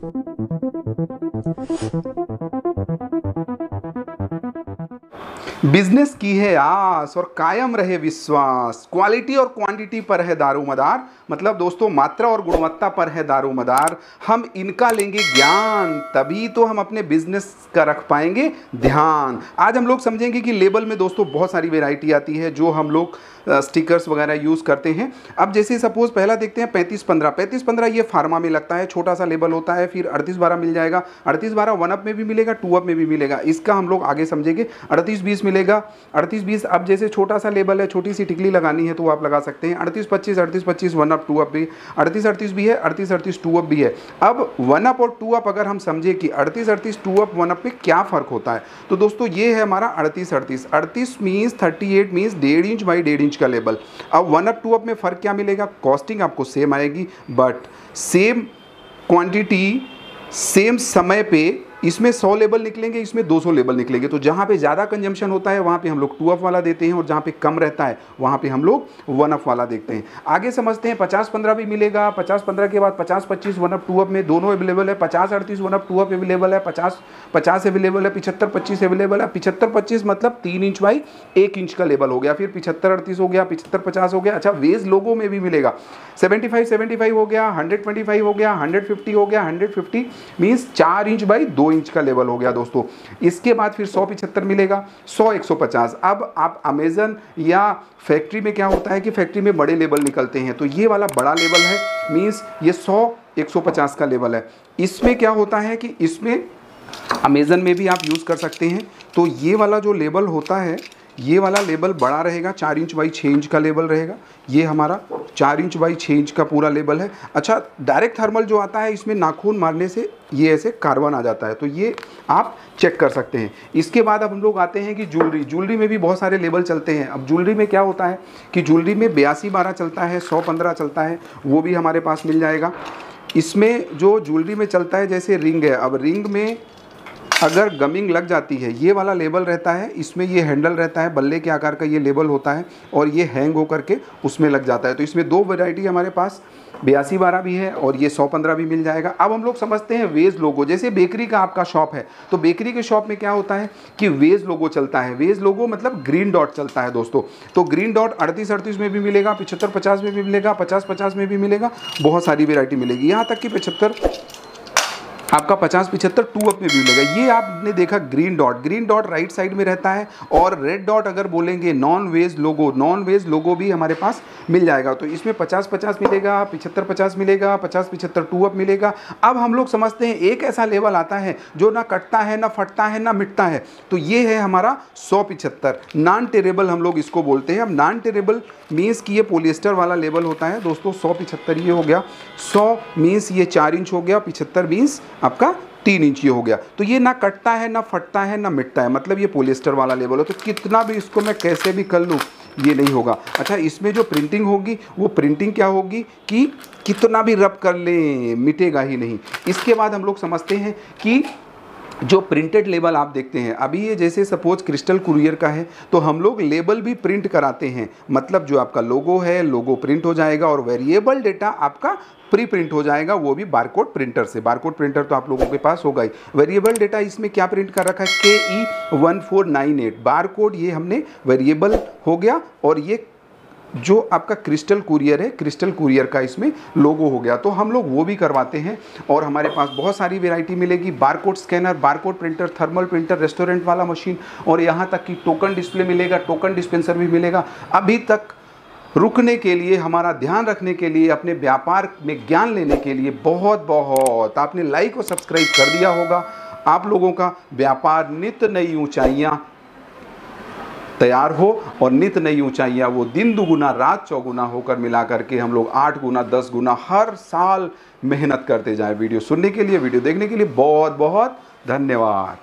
Thank you. Business की है आस और कायम रहे विश्वास। क्वालिटी और क्वांटिटी पर है दारोमदार मतलब दोस्तों, मात्रा और गुणवत्ता पर है दारोमदार हम इनका लेंगे ज्ञान, तभी तो हम अपने बिज़नेस का रख पाएँगे ध्यान। आज हम लोग समझेंगे कि लेबल में दोस्तों बहुत सारी वेराइटी आती है, जो हम लोग स्टिकर्स वगैरह यूज़ करते हैं। अब जैसे सपोज़ पहला देखते हैं, पैंतीस पंद्रह। पैंतीस पंद्रह ये फार्मा में लगता है छोटा सा लेबल होता है, फिर अड़तीस बारह मिल जाएगा। अड़तीस बारह वन अप में भी मिलेगा टू अप में भी मिलेगा। इसका हम लोग आगे समझेंगे। अड़तीस बीस मिलेगा। अड़तीस बीस, अब जैसे छोटा सा लेबल है, छोटी सी टिकली लगानी है तो आप लगा सकते हैं। अड़तीस पच्चीस अड़तीस पच्चीस वन अप टू अप भी। अड़तीस अड़तीस भी है, अड़तीस अड़तीस टू अप भी है। अब वन अप और टू अप अगर हम समझे कि अड़तीस अड़तीस टू अप वन अप में क्या फ़र्क होता है तो दोस्तों ये है हमारा अड़तीस अड़तीस। अड़तीस मीन्स थर्टी एट मीन्स डेढ़ इंच बाई डेढ़ इंच का लेबल अब वन अप टू अप में फ़र्क क्या मिलेगा? कॉस्टिंग आपको सेम आएगी बट सेम क्वांटिटी सेम समय पे इसमें 100 लेबल निकलेंगे, इसमें 200 लेबल निकलेंगे। तो जहाँ पे ज़्यादा कंजम्पशन होता है, वहाँ पे हम लोग टू अफ वाला देते हैं और जहाँ पे कम रहता है, वहाँ पे हम लोग वन अफ वाला देखते हैं। आगे समझते हैं, पचास पंद्रह भी मिलेगा। पचास पंद्रह के बाद पचास पच्चीस वन अफ टू अफ में दोनों अवेलेबल है। पचास अड़तीस one up two up available है। पचास पचास अवेलेबल है। पिछहत्तर पच्चीस अवेलेबल है। पिछहत्तर पच्चीस मतलब तीन इंच बाई एक इंच का लेबल हो गया। फिर पिछहत्तर अड़तीस हो गया, पिछहत्तर पचास हो गया। अच्छा वेज लोगों में भी मिलेगा। सेवेंटी फाइव सेवेंटी फाइव हो गया हंड्रेड ट्वेंटी फाइव हो गया हंड्रेड फिफ्टी हो गया। हंड्रेड फिफ्टी मीन्स चार इंच बाई दो इंच का लेवल हो गया दोस्तों। इसके बाद फिर सौ पिछहत्तर मिलेगा, सौ एक सौ पचास। अब आप अमेजन या फैक्ट्री में क्या होता है कि फैक्ट्री में बड़े लेवल निकलते हैं तो ये वाला बड़ा लेवल है मीन्स ये सौ एक सौ पचास का लेवल है। इसमें क्या होता है कि इसमें अमेज़न में भी आप यूज़ कर सकते हैं तो ये वाला जो लेवल होता है ये वाला लेबल बड़ा रहेगा, चार इंच बाई छः इंच का लेबल रहेगा। ये हमारा चार इंच बाई छः इंच का पूरा लेबल है। अच्छा डायरेक्ट थर्मल जो आता है, इसमें नाखून मारने से ये ऐसे कार्बन आ जाता है। तो ये आप चेक कर सकते हैं। इसके बाद अब हम लोग आते हैं कि ज्वेलरी ज्वेलरी में भी बहुत सारे लेबल चलते हैं। अब ज्वेलरी में क्या होता है कि ज्वेलरी में बयासी बारह चलता है, सौ पंद्रह चलता है, वो भी हमारे पास मिल जाएगा। इसमें जो ज्वेलरी में चलता है, जैसे रिंग है। अब रिंग में अगर गमिंग लग जाती है, ये वाला लेबल रहता है, इसमें ये हैंडल रहता है, बल्ले के आकार का ये लेबल होता है और ये हैंग होकर के उसमें लग जाता है। तो इसमें दो वैरायटी हमारे पास, बयासी बारह भी है और ये सौ पंद्रह भी मिल जाएगा। अब हम लोग समझते हैं वेज लोगो, जैसे बेकरी का आपका शॉप है तो बेकरी के शॉप में क्या होता है कि वेज लोगो चलता है। वेज लोगो मतलब ग्रीन डॉट चलता है दोस्तों। तो ग्रीन डॉट अड़तीस अड़तीस में भी मिलेगा, पिछहत्तर पचास में भी मिलेगा, पचास पचास में भी मिलेगा, बहुत सारी वेरायटी मिलेगी। यहाँ तक कि पचहत्तर आपका पचास पिछहत्तर टू अप में भी मिलेगा ये आपने देखा green dot green dot right side में रहता है और रेड डॉट अगर बोलेंगे non veg logo non veg logo भी हमारे पास मिल जाएगा। तो इसमें पचास पचास मिलेगा, पिछहत्तर पचास मिलेगा, पचास पिछहत्तर टू अप मिलेगा। अब हम लोग समझते हैं एक ऐसा लेवल आता है जो ना कटता है, ना फटता है, ना मिटता है। तो ये है हमारा सौ पिछहत्तर। नॉन टेरेबल हम लोग इसको बोलते हैं। अब नॉन टेरेबल मीन्स की ये पोलिएस्टर वाला लेवल होता है। दोस्तों, सौ पिछहत्तर ये हो गया। सौ मीन्स ये चार इंच हो गया। पिछहत्तर मीन्स आपका तीन इंच ये हो गया। तो ये ना कटता है, ना फटता है, ना मिटता है। मतलब ये पोलिस्टर वाला लेवल हो तो कितना भी इसको मैं कैसे भी कर लूँ, ये नहीं होगा। अच्छा इसमें जो प्रिंटिंग होगी, वो प्रिंटिंग क्या होगी कि कितना भी रब कर लें, मिटेगा ही नहीं। इसके बाद हम लोग समझते हैं कि जो प्रिंटेड लेबल आप देखते हैं, अभी ये जैसे सपोज़ क्रिस्टल कुरियर का है तो हम लोग लेबल भी प्रिंट कराते हैं। मतलब जो आपका लोगो है लोगो प्रिंट हो जाएगा और वेरिएबल डेटा आपका प्री प्रिंट हो जाएगा, वो भी बारकोड प्रिंटर से। बारकोड प्रिंटर तो आप लोगों के पास होगा ही। वेरिएबल डेटा इसमें क्या प्रिंट कर रखा है? K E one four nine eight barcode ये हमने वेरिएबल हो गया और ये जो आपका क्रिस्टल कुरियर है क्रिस्टल कुरियर का इसमें लोगो हो गया। तो हम लोग वो भी करवाते हैं और हमारे पास बहुत सारी वेराइटी मिलेगी। Barcode scanner barcode printer thermal printer restaurant वाला मशीन और यहाँ तक कि टोकन डिस्प्ले मिलेगा टोकन डिस्पेंसर भी मिलेगा। अभी तक रुकने के लिए, हमारा ध्यान रखने के लिए, अपने व्यापार में ज्ञान लेने के लिए बहुत बहुत आपने लाइक और सब्सक्राइब कर दिया होगा। आप लोगों का व्यापार नित नई ऊंचाइयाँ तैयार हो और नित नई ऊंचाइयाँ, वो दिन दुगुना, रात चौगुना होकर मिला करके हम लोग आठ गुना, दस गुना हर साल मेहनत करते जाएँ वीडियो सुनने के लिए, वीडियो देखने के लिए बहुत बहुत धन्यवाद।